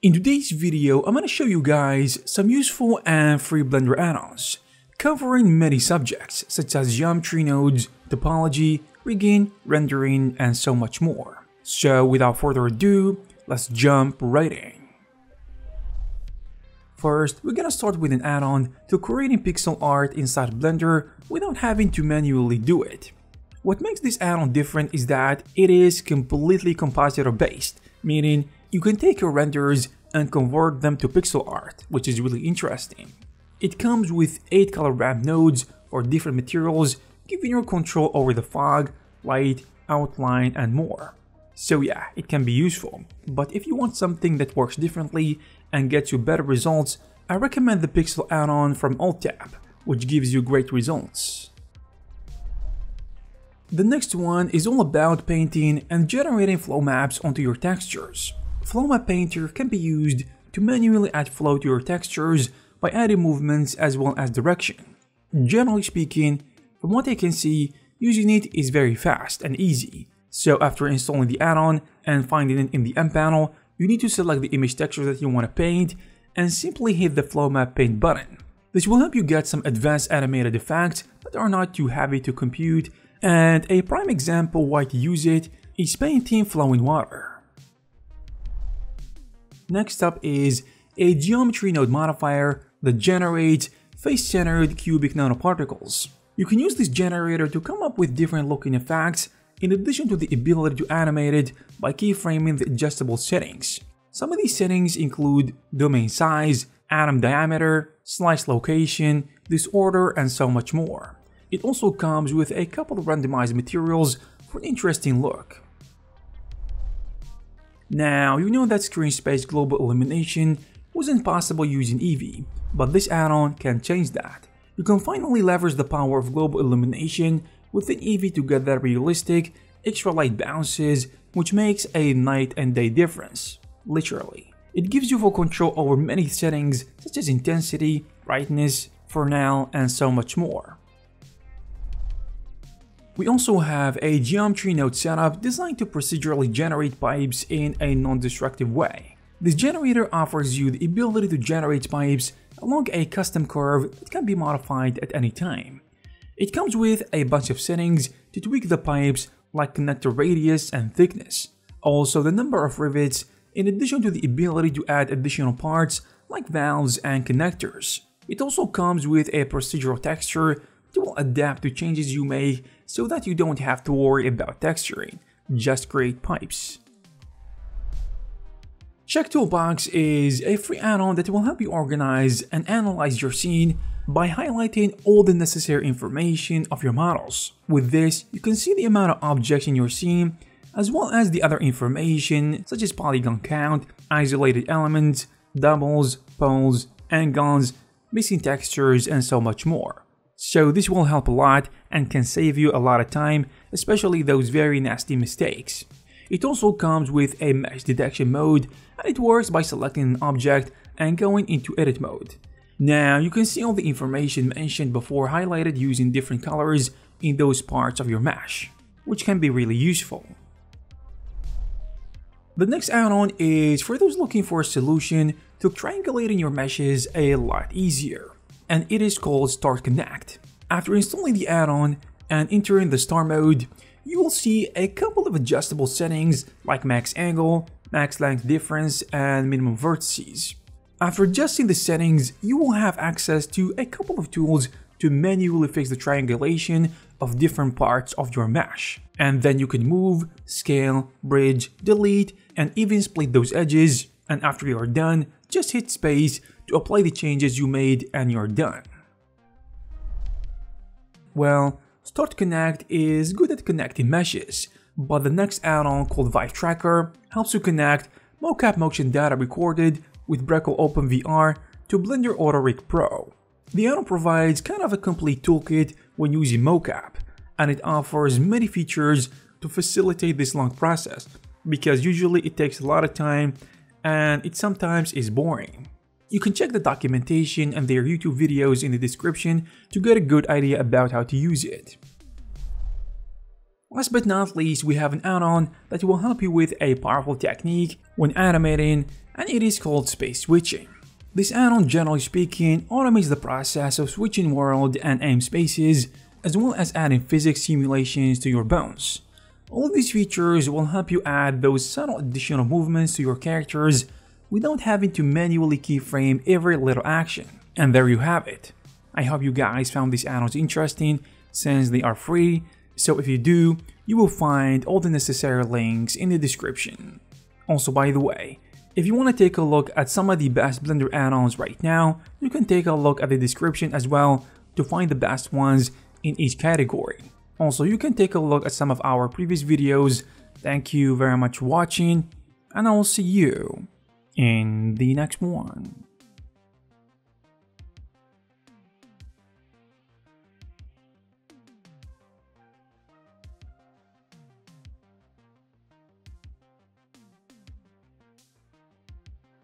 In today's video, I'm to show you guys some useful and free Blender add-ons, covering many subjects such as geometry nodes, topology, rigging, rendering, and so much more. So without further ado, let's jump right in. First, we're gonna start with an add-on to creating pixel art inside Blender without having to manually do it. What makes this add-on different is that it is completely compositor based, meaning you can take your renders and convert them to pixel art, which is really interesting. It comes with 8 color ramp nodes for different materials, giving you control over the fog, light, outline, and more. So yeah, it can be useful, but if you want something that works differently and gets you better results, I recommend the Pixel add-on from AltTap, which gives you great results. The next one is all about painting and generating flow maps onto your textures. Flow Map Painter can be used to manually add flow to your textures by adding movements as well as direction. Generally speaking, from what I can see, using it is very fast and easy. So after installing the add-on and finding it in the N panel, you need to select the image texture that you want to paint and simply hit the Flow Map Paint button. This will help you get some advanced animated effects that are not too heavy to compute and a prime example why to use it is painting flowing water. Next up is a geometry node modifier that generates face-centered cubic nanoparticles. You can use this generator to come up with different looking effects in addition to the ability to animate it by keyframing the adjustable settings. Some of these settings include domain size, atom diameter, slice location, disorder, and so much more. It also comes with a couple of randomized materials for an interesting look. Now, you know that screen space global illumination wasn't possible using Eevee, but this add-on can change that. You can finally leverage the power of global illumination within Eevee to get that realistic, extra light bounces, which makes a night and day difference, literally. It gives you full control over many settings such as intensity, brightness, for now, and so much more. We also have a geometry node setup designed to procedurally generate pipes in a non-destructive way. This generator offers you the ability to generate pipes along a custom curve that can be modified at any time. It comes with a bunch of settings to tweak the pipes like connector radius and thickness, also the number of rivets, in addition to the ability to add additional parts like valves and connectors. It also comes with a procedural texture that will adapt to changes you make so that you don't have to worry about texturing, just create pipes. Check Toolbox is a free add-on that will help you organize and analyze your scene by highlighting all the necessary information of your models. With this, you can see the amount of objects in your scene as well as the other information such as polygon count, isolated elements, doubles, poles, angles, missing textures, and so much more. So this will help a lot and can save you a lot of time, especially those very nasty mistakes. It also comes with a mesh detection mode and it works by selecting an object and going into edit mode. Now you can see all the information mentioned before highlighted using different colors in those parts of your mesh, which can be really useful. The next add-on is for those looking for a solution to triangulating your meshes a lot easier and it is called Star Connect. After installing the add-on and entering the star mode, you will see a couple of adjustable settings like max angle, max length difference, and minimum vertices. After adjusting the settings, you will have access to a couple of tools to manually fix the triangulation of different parts of your mesh. And then you can move, scale, bridge, delete, and even split those edges. And after you are done, just hit space to apply the changes you made and you're done. Well, Star Connect is good at connecting meshes, but the next add-on called Vive Tracker helps you connect mocap motion data recorded with Brekel OpenVR to Blender AutoRig Pro. The add-on provides kind of a complete toolkit when using mocap, and it offers many features to facilitate this long process, because usually it takes a lot of time and it sometimes is boring. You can check the documentation and their YouTube videos in the description to get a good idea about how to use it. Last but not least, we have an add-on that will help you with a powerful technique when animating, and it is called Space Switching. This add-on, generally speaking, automates the process of switching world and aim spaces, as well as adding physics simulations to your bones. All these features will help you add those subtle additional movements to your characters without having to manually keyframe every little action. And there you have it. I hope you guys found these add-ons interesting since they are free, so if you do, you will find all the necessary links in the description. Also by the way, if you want to take a look at some of the best Blender add-ons right now, you can take a look at the description as well to find the best ones in each category. Also, you can take a look at some of our previous videos. Thank you very much for watching, and I will see you in the next one.